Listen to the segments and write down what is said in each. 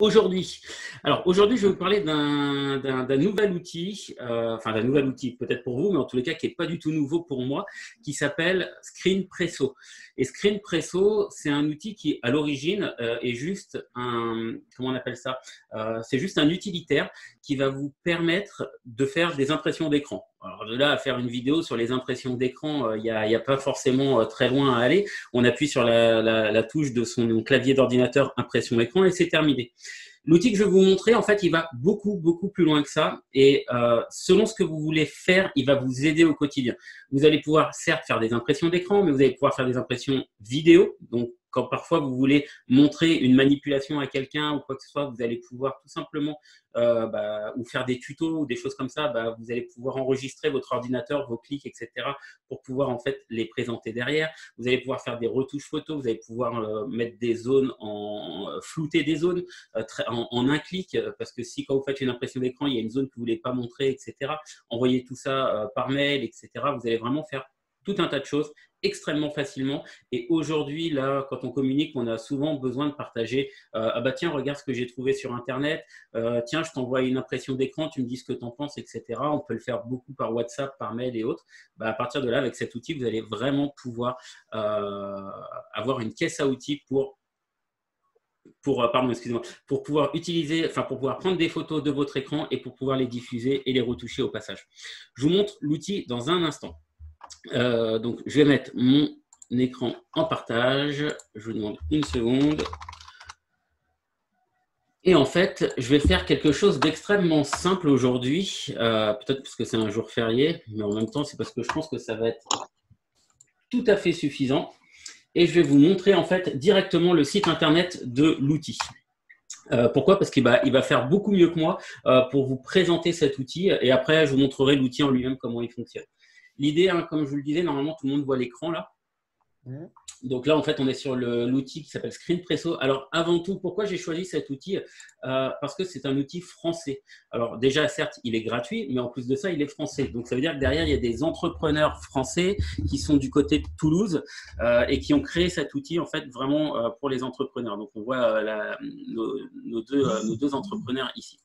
Aujourd'hui, alors aujourd'hui, je vais vous parler d'un nouvel outil, euh, enfin d'un nouvel outil peut-être pour vous, mais en tous les cas qui n'est pas du tout nouveau pour moi, qui s'appelle ScreenPresso. Et ScreenPresso, c'est un outil qui, à l'origine, euh, est juste un, comment on appelle ça euh, C'est juste un utilitaire qui va vous permettre de faire des impressions d'écran. Alors de là à faire une vidéo sur les impressions d'écran, il n'y a, pas forcément très loin à aller. On appuie sur la, touche de son clavier d'ordinateur impression d'écran et c'est terminé. L'outil que je vais vous montrer, en fait, il va beaucoup, beaucoup plus loin que ça. Et euh, selon ce que vous voulez faire, il va vous aider au quotidien. Vous allez pouvoir, certes, faire des impressions d'écran, mais vous allez pouvoir faire des impressions vidéo. Quand parfois vous voulez montrer une manipulation à quelqu'un ou quoi que ce soit, vous allez pouvoir tout simplement euh, bah, ou faire des tutos ou des choses comme ça, bah, vous allez pouvoir enregistrer votre ordinateur, vos clics, etc. pour pouvoir en fait les présenter derrière. Vous allez pouvoir faire des retouches photos, vous allez pouvoir euh, mettre des zones en euh, flouter des zones en, un clic parce que si quand vous faites une impression d'écran, il y a une zone que vous voulez pas montrer, etc. Envoyez tout ça par mail, etc. Vous allez vraiment faire tout un tas de choses extrêmement facilement. Et aujourd'hui, là, quand on communique, on a souvent besoin de partager. Euh, ah bah tiens, regarde ce que j'ai trouvé sur Internet. Euh, tiens, je t'envoie une impression d'écran, tu me dis ce que tu en penses, etc. On peut le faire beaucoup par WhatsApp, par mail et autres. Bah, à partir de là, avec cet outil, vous allez vraiment pouvoir euh, avoir une caisse à outils pour pour, pardon, excusez-moi, pour pouvoir utiliser, enfin pour pouvoir prendre des photos de votre écran et pour pouvoir les diffuser et les retoucher au passage. Je vous montre l'outil dans un instant. Euh, donc, je vais mettre mon écran en partage. Je vous demande une seconde. Et en fait, je vais faire quelque chose d'extrêmement simple aujourd'hui. Euh, peut-être parce que c'est un jour férié, mais en même temps, c'est parce que je pense que ça va être tout à fait suffisant. Et je vais vous montrer en fait directement le site internet de l'outil. Euh, pourquoi? Parce qu'il va, il va faire beaucoup mieux que moi pour vous présenter cet outil. Et après, je vous montrerai l'outil en lui-même, comment il fonctionne. L'idée, hein, comme je vous le disais, normalement, tout le monde voit l'écran là. Donc là, en fait, on est sur l'outil qui s'appelle ScreenPresso. Alors, avant tout, pourquoi j'ai choisi cet outil? Euh, Parce que c'est un outil français. Alors, déjà, certes, il est gratuit, mais en plus de ça, il est français. Donc, ça veut dire que derrière, il y a des entrepreneurs français qui sont du côté de Toulouse euh, et qui ont créé cet outil, en fait, vraiment euh, pour les entrepreneurs. Donc, on voit nos, deux, nos deux entrepreneurs ici.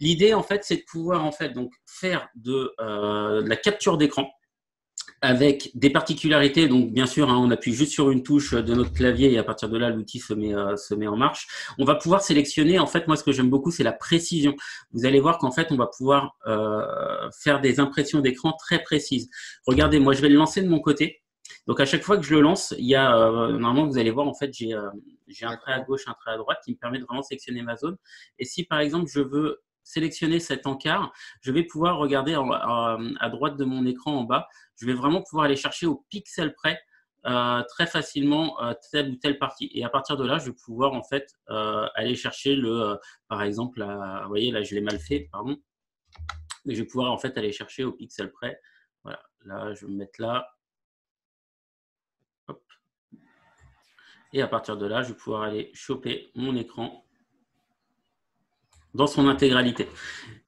L'idée, en fait, c'est de pouvoir en fait donc faire de, euh, la capture d'écran avec des particularités. Donc, bien sûr, hein, on appuie juste sur une touche de notre clavier et à partir de là, l'outil se met, euh, se met en marche. On va pouvoir sélectionner. En fait, moi, ce que j'aime beaucoup, c'est la précision. Vous allez voir qu'en fait, on va pouvoir euh, faire des impressions d'écran très précises. Regardez, moi, je vais le lancer de mon côté. Donc à chaque fois que je le lance, il y a normalement vous allez voir en fait j'ai un trait à gauche, un trait à droite qui me permet de vraiment sélectionner ma zone. Et si par exemple je veux sélectionner cet encart, je vais pouvoir regarder à droite de mon écran en bas. Je vais vraiment pouvoir aller chercher au pixel près euh, très facilement euh, telle ou telle partie. Et à partir de là, je vais pouvoir en fait euh, aller chercher le, par exemple, vous voyez là, je l'ai mal fait, pardon. Mais je vais pouvoir en fait aller chercher au pixel près. Voilà, là, je vais me mettre là. Et à partir de là, je vais pouvoir aller choper mon écran dans son intégralité.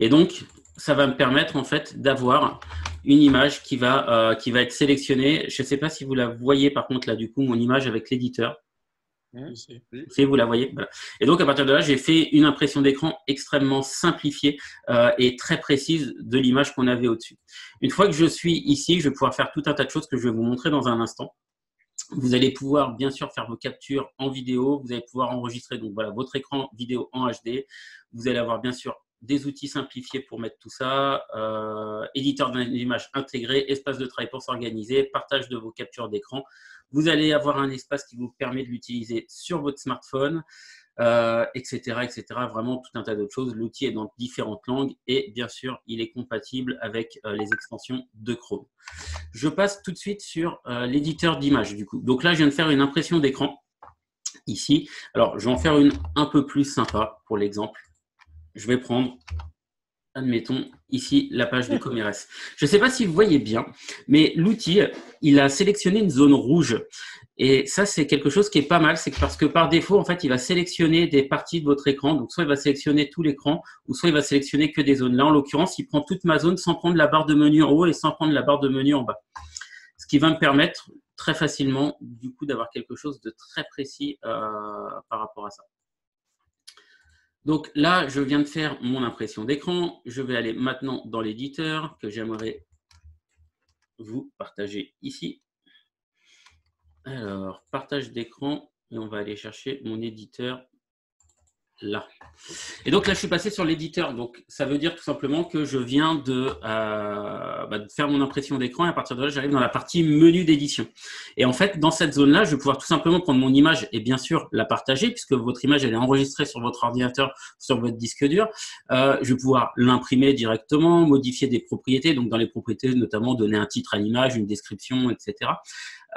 Et donc, ça va me permettre en fait d'avoir une image qui va, euh, qui va être sélectionnée. Je ne sais pas si vous la voyez par contre là du coup, mon image avec l'éditeur. Oui, vous la voyez. Et donc à partir de là, j'ai fait une impression d'écran extrêmement simplifiée euh, et très précise de l'image qu'on avait au-dessus. Une fois que je suis ici, je vais pouvoir faire tout un tas de choses que je vais vous montrer dans un instant. Vous allez pouvoir bien sûr faire vos captures en vidéo. Vous allez pouvoir enregistrer donc voilà votre écran vidéo en HD. Vous allez avoir bien sûr des outils simplifiés pour mettre tout ça, euh, éditeur d'image intégré, espace de travail pour s'organiser, partage de vos captures d'écran. Vous allez avoir un espace qui vous permet de l'utiliser sur votre smartphone euh, etc. Vraiment tout un tas d'autres choses. L'outil est dans différentes langues et bien sûr, il est compatible avec euh, les extensions de Chrome. Je passe tout de suite sur euh, l'éditeur d'image du coup. Donc là, je viens de faire une impression d'écran ici. Alors, je vais en faire une un peu plus sympa pour l'exemple. Je vais prendre admettons ici la page de Comires. Je ne sais pas si vous voyez bien, mais l'outil, il a sélectionné une zone rouge. Et ça, c'est quelque chose qui est pas mal, c'est parce que par défaut, en fait, il va sélectionner des parties de votre écran. Donc, soit il va sélectionner tout l'écran, ou soit il va sélectionner que des zones. Là, en l'occurrence, il prend toute ma zone sans prendre la barre de menu en haut et sans prendre la barre de menu en bas. Ce qui va me permettre très facilement, du coup, d'avoir quelque chose de très précis euh, par rapport à ça. Donc là, je viens de faire mon impression d'écran. Je vais aller maintenant dans l'éditeur que j'aimerais vous partager ici. Alors, partage d'écran et on va aller chercher mon éditeur là. Et donc là, je suis passé sur l'éditeur. Donc, ça veut dire tout simplement que je viens de, euh, bah, faire mon impression d'écran et à partir de là, j'arrive dans la partie menu d'édition. Et en fait, dans cette zone-là, je vais pouvoir tout simplement prendre mon image et bien sûr la partager puisque votre image, elle est enregistrée sur votre ordinateur, sur votre disque dur. Euh, je vais pouvoir l'imprimer directement, modifier des propriétés. Donc, dans les propriétés, notamment donner un titre à l'image, une description, etc.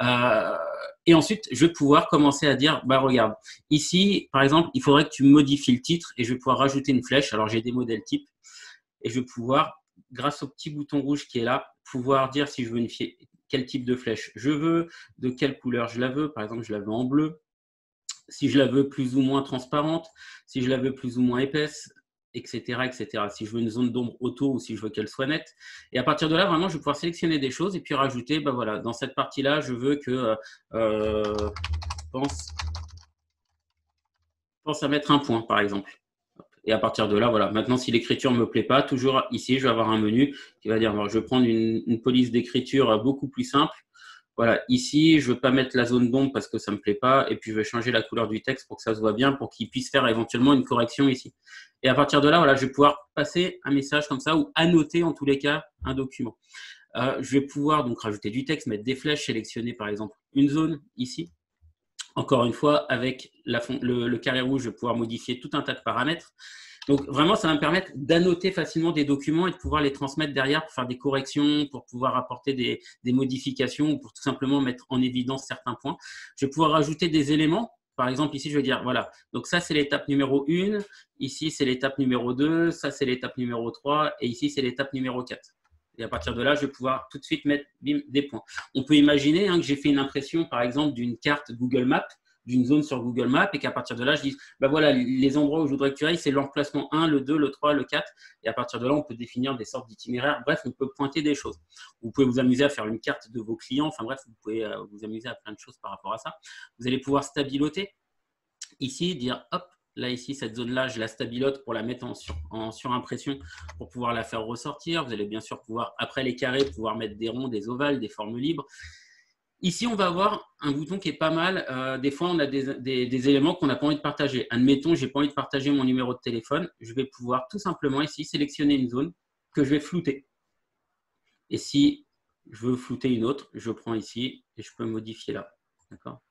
Euh, et ensuite, je vais pouvoir commencer à dire, bah regarde, ici, par exemple, il faudrait que tu modifies le titre et je vais pouvoir rajouter une flèche. Alors, j'ai des modèles types et je vais pouvoir, grâce au petit bouton rouge qui est là, pouvoir dire si je veux une quel type de flèche je veux, de quelle couleur je la veux. Par exemple, je la veux en bleu. Si je la veux plus ou moins transparente, si je la veux plus ou moins épaisse, etc., etc. Si je veux une zone d'ombre autour ou si je veux qu'elle soit nette. Et à partir de là, vraiment, je vais pouvoir sélectionner des choses et puis rajouter, bah voilà, dans cette partie-là, je veux que euh, euh, pense, pense à mettre un point, par exemple. Et à partir de là, voilà. Maintenant, si l'écriture ne me plaît pas, toujours ici, je vais avoir un menu qui va dire, je vais prendre une police d'écriture beaucoup plus simple voilà, ici, je ne veux pas mettre la zone d'ombre parce que ça ne me plaît pas, et puis je vais changer la couleur du texte pour que ça se voit bien, pour qu'il puisse faire éventuellement une correction ici. Et à partir de là, voilà, je vais pouvoir passer un message comme ça ou annoter en tous les cas un document. Euh, je vais pouvoir donc rajouter du texte, mettre des flèches, sélectionner par exemple une zone ici. Encore une fois, avec le carré rouge, je vais pouvoir modifier tout un tas de paramètres. Donc vraiment, ça va me permettre d'annoter facilement des documents et de pouvoir les transmettre derrière pour faire des corrections, pour pouvoir apporter des, modifications ou pour tout simplement mettre en évidence certains points. Je vais pouvoir ajouter des éléments par exemple, ici, je vais dire, voilà, donc ça, c'est l'étape numéro 1, ici, c'est l'étape numéro 2, ça, c'est l'étape numéro 3, et ici, c'est l'étape numéro 4. Et à partir de là, je vais pouvoir tout de suite mettre des points. On peut imaginer hein, que j'ai fait une impression, par exemple, d'une carte Google Maps d'une zone sur Google Maps et qu'à partir de là, je dis, bah voilà, les endroits où je voudrais que tu ailles, c'est l'emplacement 1, le 2, le 3, le 4. Et à partir de là, on peut définir des sortes d'itinéraires. Bref, on peut pointer des choses. Vous pouvez vous amuser à faire une carte de vos clients. Enfin bref, vous pouvez euh, vous amuser à plein de choses par rapport à ça. Vous allez pouvoir stabiloter. Ici, dire, hop, Là, ici, cette zone-là, je la stabilote pour la mettre en, sur, en, surimpression pour pouvoir la faire ressortir. Vous allez bien sûr pouvoir, après les carrés, pouvoir mettre des ronds, des ovales, des formes libres. Ici, on va avoir un bouton qui est pas mal. Euh, des fois, on a des, éléments qu'on n'a pas envie de partager. Admettons, je n'ai pas envie de partager mon numéro de téléphone. Je vais pouvoir tout simplement ici sélectionner une zone que je vais flouter. Et si je veux flouter une autre, je prends ici et je peux modifier là. D'accord?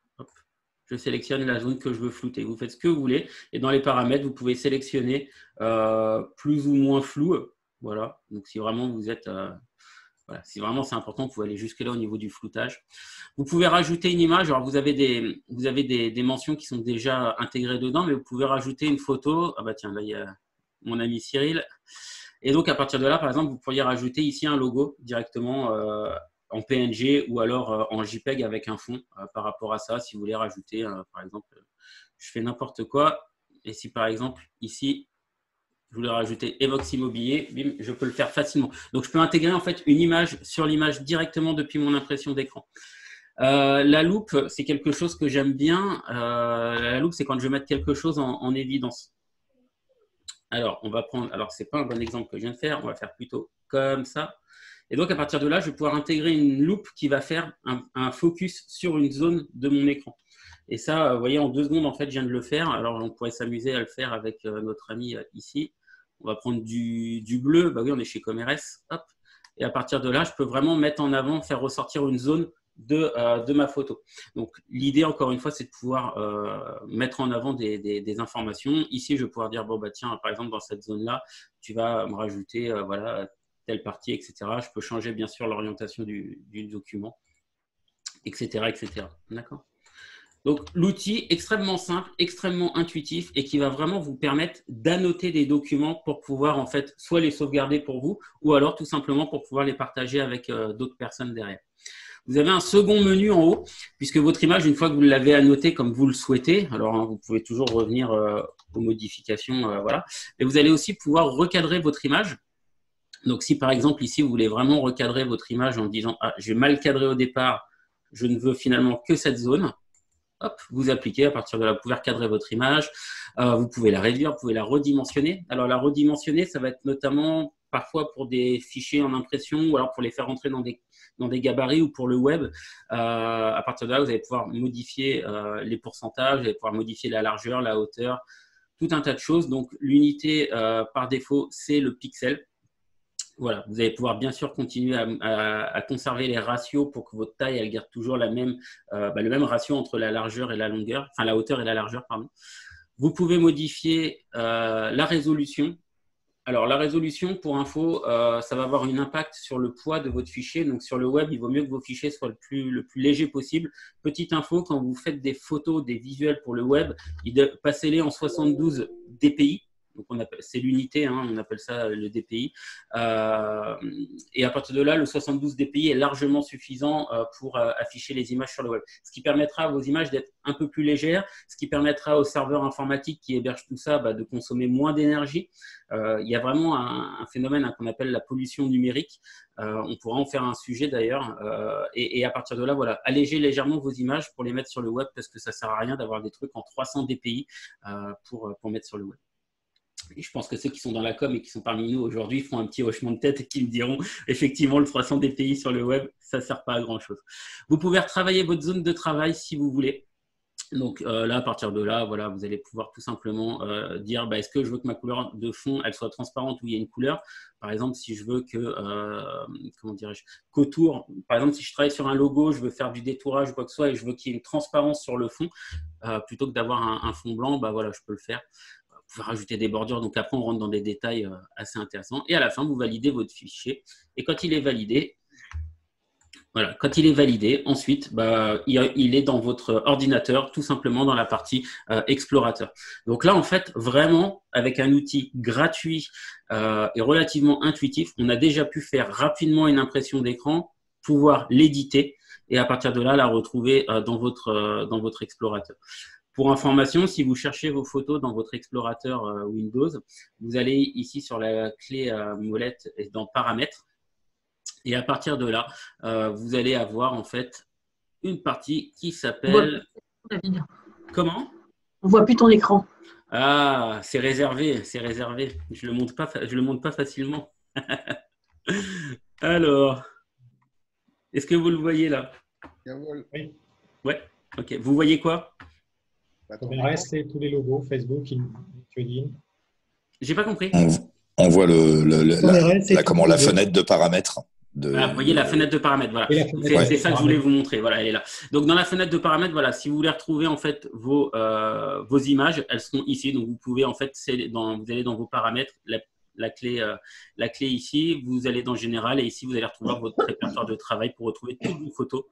Je sélectionne la zone que je veux flouter. Vous faites ce que vous voulez. Et dans les paramètres, vous pouvez sélectionner euh, plus ou moins flou. Voilà. Donc, si vraiment vous êtes... Euh, si vraiment c'est important, vous pouvez aller jusque-là au niveau du floutage. Vous pouvez rajouter une image. Alors, vous avez, des, vous avez des, mentions qui sont déjà intégrées dedans, mais vous pouvez rajouter une photo. Ah bah tiens, là, il y a mon ami Cyril. Et donc, à partir de là, par exemple, vous pourriez rajouter ici un logo directement euh, en PNG ou alors euh, en JPEG avec un fond euh, par rapport à ça. Si vous voulez rajouter, par exemple, je fais n'importe quoi. Et si, par exemple, ici, je voulais rajouter Evox Immobilier, bim, je peux le faire facilement. Donc, je peux intégrer en fait une image sur l'image directement depuis mon impression d'écran. Euh, la loupe, c'est quelque chose que j'aime bien. Euh, la loupe, c'est quand je vais mettre quelque chose en, évidence. Alors, on va prendre. Alors, c'est pas un bon exemple que je viens de faire. On va faire plutôt comme ça. Et donc, à partir de là, je vais pouvoir intégrer une loupe qui va faire un, focus sur une zone de mon écran. Et ça, vous voyez, en deux secondes, en fait, je viens de le faire. Alors, on pourrait s'amuser à le faire avec euh, notre ami ici on va prendre du, bleu, bah oui, on est chez Commerce, hop. Et à partir de là, je peux vraiment mettre en avant, faire ressortir une zone de, euh, de ma photo. Donc, l'idée, encore une fois, c'est de pouvoir euh, mettre en avant des, informations. Ici, je vais pouvoir dire, bon, bah, tiens, par exemple, dans cette zone-là, tu vas me rajouter, euh, voilà, telle partie, etc. Je peux changer, bien sûr, l'orientation du, du document, etc., etc. D'accord? Donc, l'outil extrêmement simple, extrêmement intuitif et qui va vraiment vous permettre d'annoter des documents pour pouvoir en fait soit les sauvegarder pour vous ou alors tout simplement pour pouvoir les partager avec euh, d'autres personnes derrière. Vous avez un second menu en haut, puisque votre image, une fois que vous l'avez annotée comme vous le souhaitez, alors hein, vous pouvez toujours revenir euh, aux modifications, euh, voilà. Et vous allez aussi pouvoir recadrer votre image. Donc, si par exemple ici vous voulez vraiment recadrer votre image en disant ah, j'ai mal cadré au départ, je ne veux finalement que cette zone, hop, vous appliquez. À partir de là, vous pouvez recadrer votre image. vous pouvez la réduire, vous pouvez la redimensionner. Alors la redimensionner, ça va être notamment parfois pour des fichiers en impression ou alors pour les faire rentrer dans des, dans des gabarits ou pour le web. Euh, à partir de là, vous allez pouvoir modifier euh, les pourcentages, vous allez pouvoir modifier la largeur, la hauteur, tout un tas de choses. Donc l'unité euh, par défaut, c'est le pixel. Voilà, vous allez pouvoir bien sûr continuer à, conserver les ratios pour que votre taille elle garde toujours la même, bah, le même ratio entre la largeur et la longueur, enfin la hauteur et la largeur, pardon. Vous pouvez modifier la résolution alors, la résolution, pour info, euh, ça va avoir un impact sur le poids de votre fichier. Donc, sur le web, il vaut mieux que vos fichiers soient le plus, le plus léger possible. Petite info, quand vous faites des photos, des visuels pour le web, passez-les en 72 dpi c'est l'unité, hein, on appelle ça le DPI. Euh, et à partir de là, le 72 DPI est largement suffisant euh, pour euh, afficher les images sur le web. Ce qui permettra à vos images d'être un peu plus légères, ce qui permettra au serveur informatique qui héberge tout ça bah, de consommer moins d'énergie. il y a vraiment un, phénomène hein, qu'on appelle la pollution numérique. on pourra en faire un sujet d'ailleurs. Et, à partir de là, voilà, allégez légèrement vos images pour les mettre sur le web parce que ça sert à rien d'avoir des trucs en 300 dpi pour, pour mettre sur le web. Je pense que ceux qui sont dans la com et qui sont parmi nous aujourd'hui font un petit hochement de tête et qui me diront effectivement le 300 DPI sur le web, ça ne sert pas à grand chose. Vous pouvez retravailler votre zone de travail si vous voulez. Donc euh, là, à partir de là, voilà, vous allez pouvoir tout simplement euh, dire bah, est-ce que je veux que ma couleur de fond elle soit transparente ou il y a une couleur? Par exemple, si je veux que, euh, comment dirais-je, qu'autour, par exemple, si je travaille sur un logo, je veux faire du détourage ou quoi que ce soit et je veux qu'il y ait une transparence sur le fond, plutôt que d'avoir un, un, fond blanc, bah voilà, je peux le faire pouvez rajouter des bordures. Donc après, on rentre dans des détails euh, assez intéressants. Et à la fin, vous validez votre fichier. Et quand il est validé, voilà, quand il est validé, ensuite, bah, il, est dans votre ordinateur, tout simplement dans la partie euh, explorateur. Donc là, en fait, vraiment, avec un outil gratuit euh, et relativement intuitif, on a déjà pu faire rapidement une impression d'écran, pouvoir l'éditer et à partir de là, la retrouver dans, votre, dans votre explorateur. Pour information, si vous cherchez vos photos dans votre explorateur euh, Windows, vous allez ici sur la clé euh, molette et dans Paramètres. Et à partir de là, euh, vous allez avoir en fait une partie qui s'appelle. Comment? On voit plus ton écran. Ah, c'est réservé, c'est réservé. Je le monte pas, je le monte pas facilement. Alors, est-ce que vous le voyez là? Oui. Ouais. Ok. Vous voyez quoi? Le reste, c'est tous les logos, Facebook, LinkedIn. J'ai pas compris. On, voit le, la, comment, la fenêtre de paramètres. De... vous voyez la fenêtre de paramètres, voilà. C'est ça que je voulais vous montrer. Voilà, elle est là. Donc dans la fenêtre de paramètres, voilà, si vous voulez retrouver en fait vos, euh, vos images, elles sont ici. Donc vous pouvez en fait, dans, vous allez dans vos paramètres, la, la clé, euh, la clé ici, vous allez dans Général et ici, vous allez retrouver votre répertoire de travail pour retrouver toutes vos photos.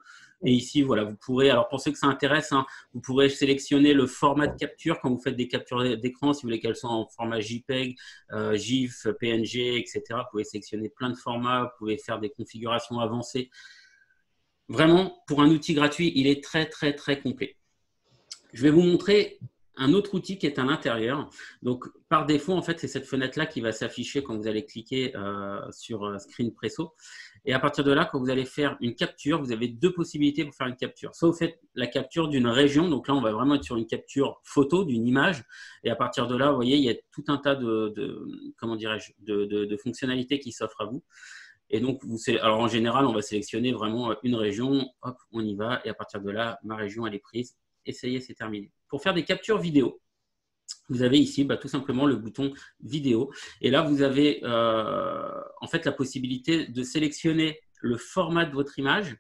Et ici, voilà, vous pourrez, alors pour ceux que ça intéresse, hein, vous pourrez sélectionner le format de capture quand vous faites des captures d'écran, si vous voulez qu'elles soient en format JPEG, euh, GIF, PNG, etc. Vous pouvez sélectionner plein de formats, vous pouvez faire des configurations avancées. Vraiment, pour un outil gratuit, il est très, très, très complet. Je vais vous montrer un autre outil qui est à l'intérieur. Donc, par défaut, en fait, c'est cette fenêtre-là qui va s'afficher quand vous allez cliquer euh, sur euh, Screen Presso. Et à partir de là, quand vous allez faire une capture, vous avez deux possibilités pour faire une capture. Soit vous faites la capture d'une région, donc là, on va vraiment être sur une capture photo d'une image. Et à partir de là, vous voyez, il y a tout un tas de, comment dirais-je, de, fonctionnalités qui s'offrent à vous. Et donc, vous, alors en général, on va sélectionner vraiment une région. Hop, on y va. Et à partir de là, ma région, elle est prise. Essayez, c'est terminé pour faire des captures vidéo. Vous avez ici bah, tout simplement le bouton vidéo. Et là, vous avez euh, en fait la possibilité de sélectionner le format de votre image.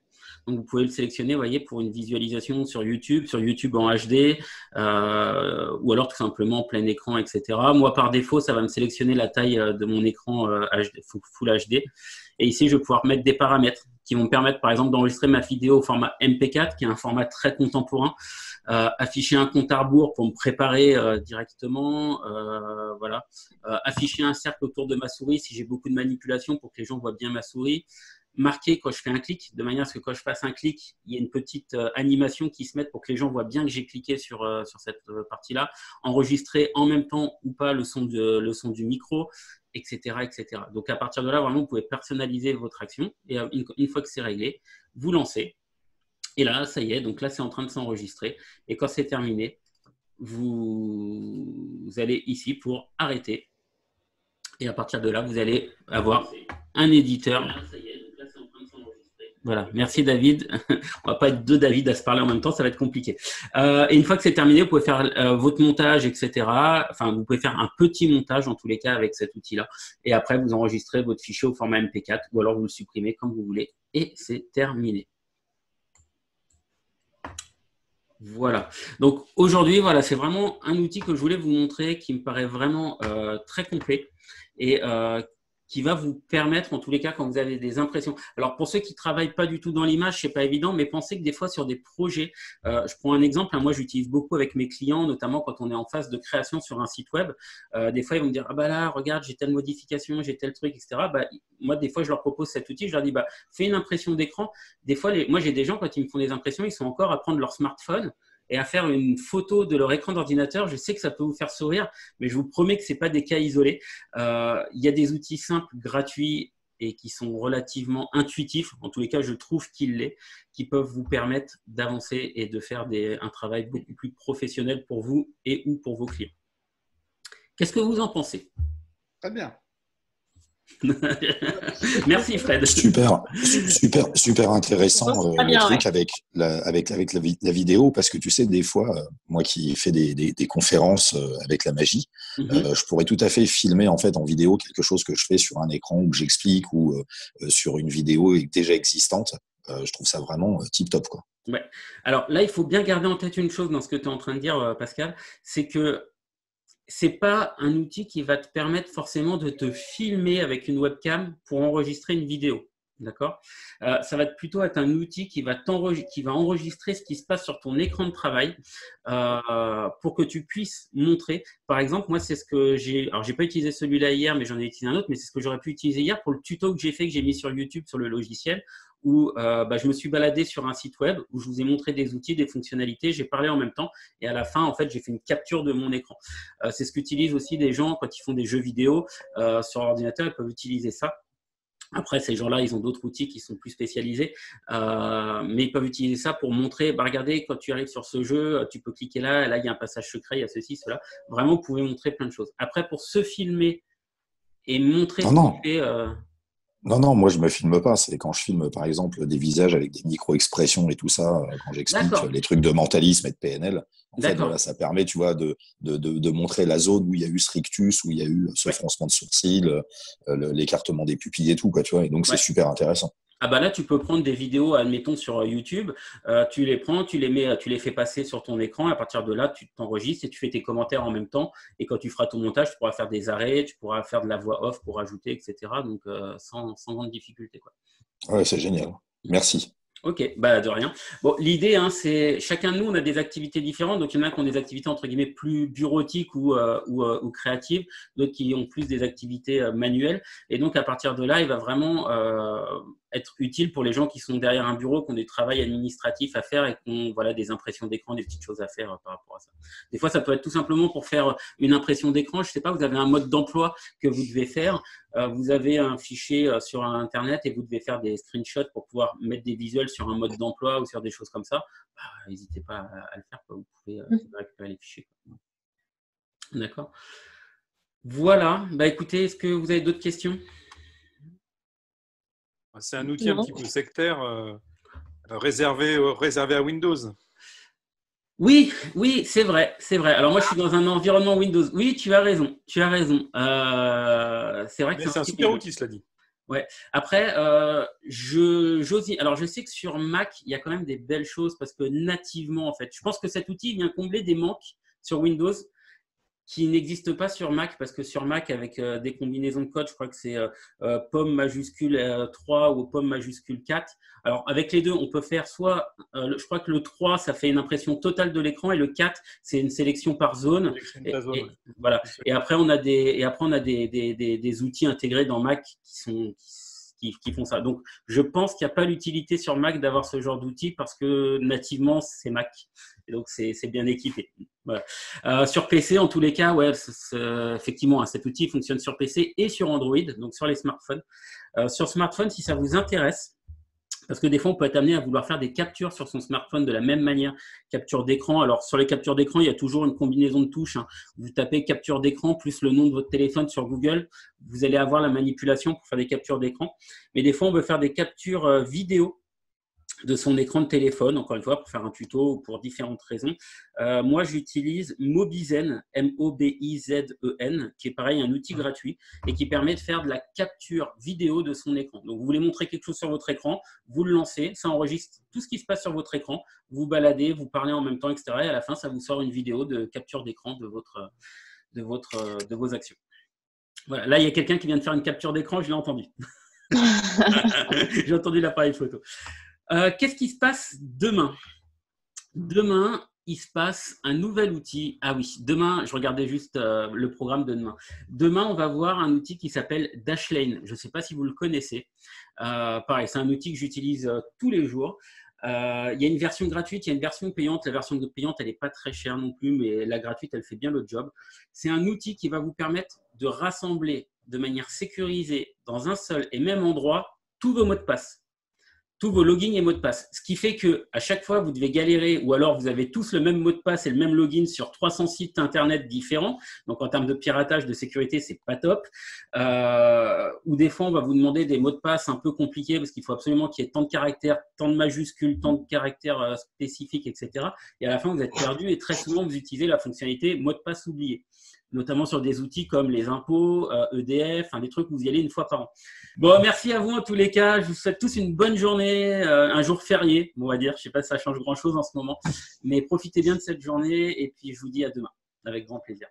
Donc, vous pouvez le sélectionner, vous voyez, pour une visualisation sur YouTube, sur YouTube en HD, euh, ou alors tout simplement plein écran, etc. Moi, par défaut, ça va me sélectionner la taille euh, de mon écran Full HD. Et ici, je vais pouvoir mettre des paramètres qui vont me permettre, par exemple, d'enregistrer ma vidéo au format MP4, qui est un format très contemporain. Euh, afficher un compte à rebours pour me préparer euh, directement, euh, voilà, afficher un cercle autour de ma souris si j'ai beaucoup de manipulation pour que les gens voient bien ma souris, marquer quand je fais un clic, de manière à ce que quand je fasse un clic, il y ait une petite animation qui se mette pour que les gens voient bien que j'ai cliqué sur, sur cette partie-là, enregistrer en même temps ou pas le son, de, le son du micro, etc., etc. Donc à partir de là, vraiment, vous pouvez personnaliser votre action et une fois que c'est réglé, vous lancez et là, ça y est, donc là, c'est en train de s'enregistrer. Et quand c'est terminé, vous, allez ici pour arrêter. Et à partir de là, vous allez avoir un éditeur. Voilà, merci David. On va pas être deux David à se parler en même temps, ça va être compliqué. Euh, et une fois que c'est terminé, vous pouvez faire euh, votre montage, etc. Enfin, vous pouvez faire un petit montage en tous les cas avec cet outil-là. Et après, vous enregistrez votre fichier au format MP4 ou alors vous le supprimez comme vous voulez. Et c'est terminé. Voilà. Donc aujourd'hui, voilà, c'est vraiment un outil que je voulais vous montrer qui me paraît vraiment euh, très complet et qui va vous permettre, en tous les cas, quand vous avez des impressions. Alors, pour ceux qui travaillent pas du tout dans l'image, c'est pas évident, mais pensez que des fois, sur des projets, euh, je prends un exemple, hein, moi, j'utilise beaucoup avec mes clients, notamment quand on est en phase de création sur un site web. Euh, des fois, ils vont me dire, ah bah là, regarde, j'ai telle modification, j'ai tel truc, etc. Bah, moi, des fois, je leur propose cet outil, je leur dis, bah, fais une impression d'écran. Des fois, moi, j'ai des gens, quand ils me font des impressions, ils sont encore à prendre leur smartphone et à faire une photo de leur écran d'ordinateur. Je sais que ça peut vous faire sourire, mais je vous promets que ce n'est pas des cas isolés. Euh, il y a des outils simples, gratuits et qui sont relativement intuitifs, en tous les cas je trouve qu'il l'est, qui peuvent vous permettre d'avancer et de faire un travail beaucoup plus professionnel pour vous et ou pour vos clients. Qu'est-ce que vous en pensez? Très bien. Merci Fred. Super, super, super intéressant euh, le truc avec, la, avec, avec la, vidéo parce que tu sais, des fois, euh, moi qui fais des, des, conférences euh, avec la magie, mhm. je pourrais tout à fait filmer en fait en vidéo quelque chose que je fais sur un écran où j'explique ou sur une vidéo déjà existante. je trouve ça vraiment tip top quoi. Ouais. Alors là, il faut bien garder en tête une chose dans ce que tu es en train de dire, Pascal, c'est que c'est pas un outil qui va te permettre forcément de te filmer avec une webcam pour enregistrer une vidéo. D'accord? Euh, Ça va plutôt être un outil qui va, enregistrer ce qui se passe sur ton écran de travail euh, pour que tu puisses montrer. Par exemple, moi, c'est ce que j'ai. Alors, j'ai pas utilisé celui-là hier, mais j'en ai utilisé un autre, mais c'est ce que j'aurais pu utiliser hier pour le tuto que j'ai fait, que j'ai mis sur YouTube sur le logiciel, où euh, bah, je me suis baladé sur un site web où je vous ai montré des outils, des fonctionnalités, j'ai parlé en même temps et à la fin, en fait, j'ai fait une capture de mon écran. C'est ce qu'utilisent aussi des gens quand ils font des jeux vidéo sur ordinateur, ils peuvent utiliser ça. Après, ces gens-là, ils ont d'autres outils qui sont plus spécialisés, mais ils peuvent utiliser ça pour montrer, bah, regardez, quand tu arrives sur ce jeu, tu peux cliquer là, là, il y a un passage secret, il y a ceci, cela. Vraiment, vous pouvez montrer plein de choses. Après, pour se filmer et montrer ce qu'on fait… Non, non, moi je me filme pas. C'est quand je filme par exemple des visages avec des micro-expressions et tout ça, euh, quand j'explique les trucs de mentalisme et de PNL. En fait, ça permet, tu vois, de, de, montrer la zone où il y a eu ce rictus, où il y a eu ce froncement de sourcils, euh, l'écartement des pupilles et tout, quoi, tu vois. Et donc c'est super intéressant. Ah bah là, tu peux prendre des vidéos, admettons sur YouTube, euh, tu les prends, tu les mets, tu les fais passer sur ton écran. Et à partir de là, tu t'enregistres et tu fais tes commentaires en même temps. Et quand tu feras ton montage, tu pourras faire des arrêts, tu pourras faire de la voix off pour ajouter, etc. Donc euh, sans, sans, grande difficulté. Quoi. Ouais, c'est génial. Merci. Ok, bah de rien. Bon, l'idée, hein, c'est chacun de nous, on a des activités différentes. Donc, il y en a qui ont des activités entre guillemets plus bureautiques ou, euh, ou, euh, ou, créatives, d'autres qui ont plus des activités euh, manuelles. Et donc, à partir de là, il va vraiment être utile pour les gens qui sont derrière un bureau, qui ont des travaux administratifs à faire et qui ont voilà, des impressions d'écran, des petites choses à faire par rapport à ça. Des fois, ça peut être tout simplement pour faire une impression d'écran. Je ne sais pas, vous avez un mode d'emploi que vous devez faire. vous avez un fichier sur Internet et vous devez faire des screenshots pour pouvoir mettre des visuels sur un mode d'emploi ou sur des choses comme ça, bah, n'hésitez pas à, le faire. Vous pouvez euh, mmh. récupérer les fichiers. D'accord. Voilà. Bah, écoutez, est-ce que vous avez d'autres questions? C'est un outil un petit peu sectaire, euh, réservé, réservé à Windows. Oui, oui, c'est vrai, c'est vrai. Alors moi, je suis dans un environnement Windows. Oui, tu as raison, tu as raison. Euh, c'est vrai que c'est un super outil, cela dit. Ouais. Après, euh, je, alors je sais que sur Mac, il y a quand même des belles choses parce que nativement, en fait, je pense que cet outil vient combler des manques sur Windows qui n'existe pas sur Mac, parce que sur Mac, avec euh, des combinaisons de code, je crois que c'est euh, euh, pomme majuscule 3 ou pomme majuscule 4. Alors, avec les deux, on peut faire soit, je crois que le 3, ça fait une impression totale de l'écran, et le 4, c'est une sélection par zone. Et, voilà. Et après, on a des, et après, on a des, des, des, outils intégrés dans Mac qui sont, qui, qui, font ça. Donc, je pense qu'il n'y a pas l'utilité sur Mac d'avoir ce genre d'outil parce que nativement, c'est Mac. Et donc, c'est bien équipé. Euh, sur PC, en tous les cas, ouais, effectivement, hein, cet outil fonctionne sur PC et sur Android, donc sur les smartphones. Euh, sur smartphone, si ça vous intéresse, Parce que des fois, on peut être amené à vouloir faire des captures sur son smartphone de la même manière. Capture d'écran. Alors, sur les captures d'écran, il y a toujours une combinaison de touches. Hein. Vous tapez capture d'écran plus le nom de votre téléphone sur Google. Vous allez avoir la manipulation pour faire des captures d'écran. Mais des fois, on veut faire des captures euh, vidéo de son écran de téléphone, encore une fois, pour faire un tuto ou pour différentes raisons. Euh, moi, j'utilise Mobizen, M-O-B-I-Z-E-N, qui est pareil, un outil gratuit et qui permet de faire de la capture vidéo de son écran. Donc, vous voulez montrer quelque chose sur votre écran, vous le lancez, ça enregistre tout ce qui se passe sur votre écran, vous baladez, vous parlez en même temps, etc. Et à la fin, ça vous sort une vidéo de capture d'écran de, votre, de, votre, de vos actions. Voilà. Là, il y a quelqu'un qui vient de faire une capture d'écran, je l'ai entendu. J'ai entendu l'appareil photo. Euh, qu'est-ce qui se passe demain? Demain, il se passe un nouvel outil. Ah oui, demain, je regardais juste euh, le programme de demain. Demain, on va voir un outil qui s'appelle Dashlane. Je ne sais pas si vous le connaissez. Euh, pareil, c'est un outil que j'utilise tous les jours. il y a une version gratuite, il y a une version payante. La version payante, elle n'est pas très chère non plus, mais la gratuite, elle fait bien le job. C'est un outil qui va vous permettre de rassembler de manière sécurisée dans un seul et même endroit tous vos mots de passe tous vos logins et mots de passe. Ce qui fait que à chaque fois, vous devez galérer ou alors vous avez tous le même mot de passe et le même login sur 300 sites internet différents. Donc en termes de piratage, de sécurité, c'est pas top. Euh, ou des fois, on va vous demander des mots de passe un peu compliqués parce qu'il faut absolument qu'il y ait tant de caractères, tant de majuscules, tant de caractères euh, spécifiques, etc. Et à la fin, vous êtes perdu et très souvent, vous utilisez la fonctionnalité mot de passe oublié notamment sur des outils comme les impôts, EDF, euh, e des trucs où vous y allez une fois par an. Bon, merci à vous en tous les cas. Je vous souhaite tous une bonne journée, euh, un jour férié, on va dire. Je sais pas si ça change grand-chose en ce moment, mais profitez bien de cette journée et puis je vous dis à demain, avec grand plaisir.